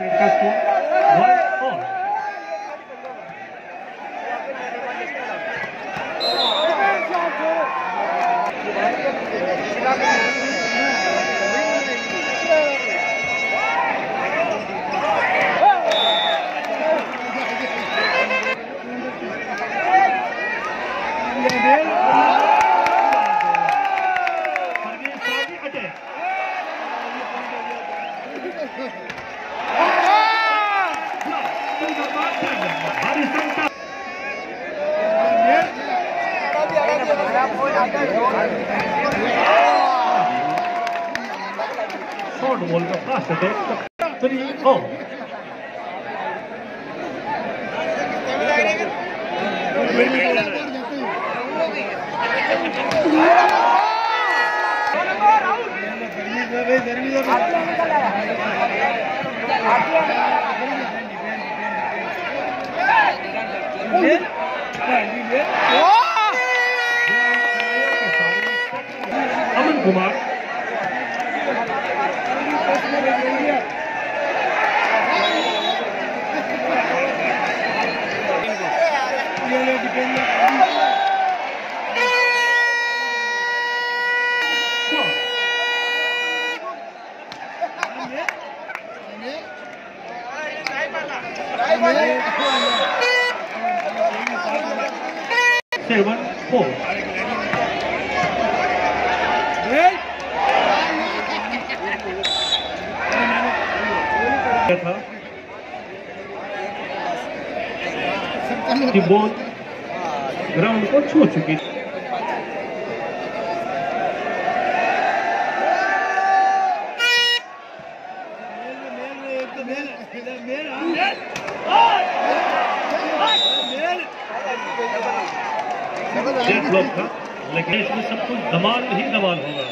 tentação. Short ball का fast attack. Three all. Aman Kumar. Seven, four. कि ball ground को छू चुकी थी। लेकिन इसमें सब कुछ धमाल ही धमाल होगा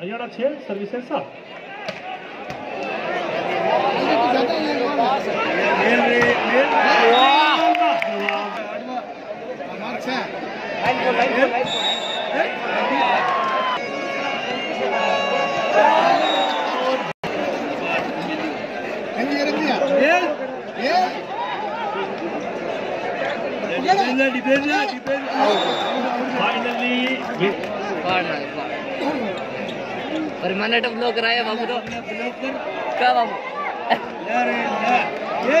हरियाणा छह सर्विसेज़ सात परिमाण ब्लॉक कराया बाबू तो क्या बाबू ये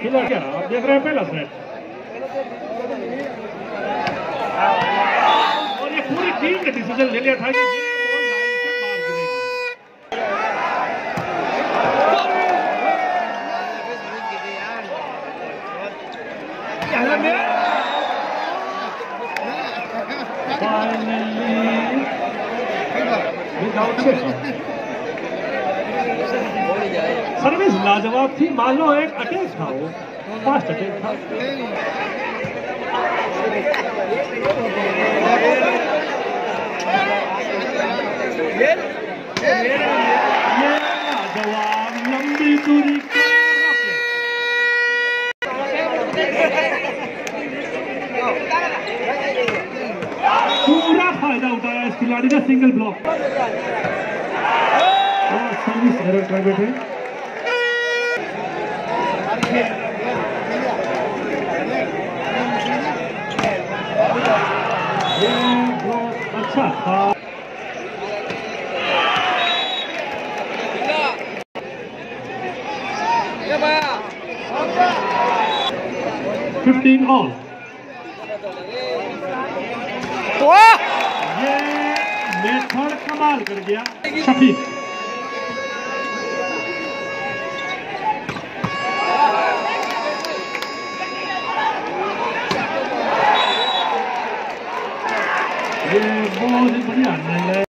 खिला क्या आप देख रहे हैं पहला सेट और ये पूरी टीम ने डिसीज़न ले लिया था कि Finally, without सर्विस लाजवाब थी। मान लो एक अटैक था वो। फास्ट अटैक था। लंबी दूरी। का पूरा फ़ायदा उठाया इस खिलाड़ी ने सिंगल ब्लॉक सर्विस एरर कर बैठे। अच्छा था फिफ्टीन ऑल कमाल कर गया। शफीक। शफी ये बहुत ही बढ़िया निर्णय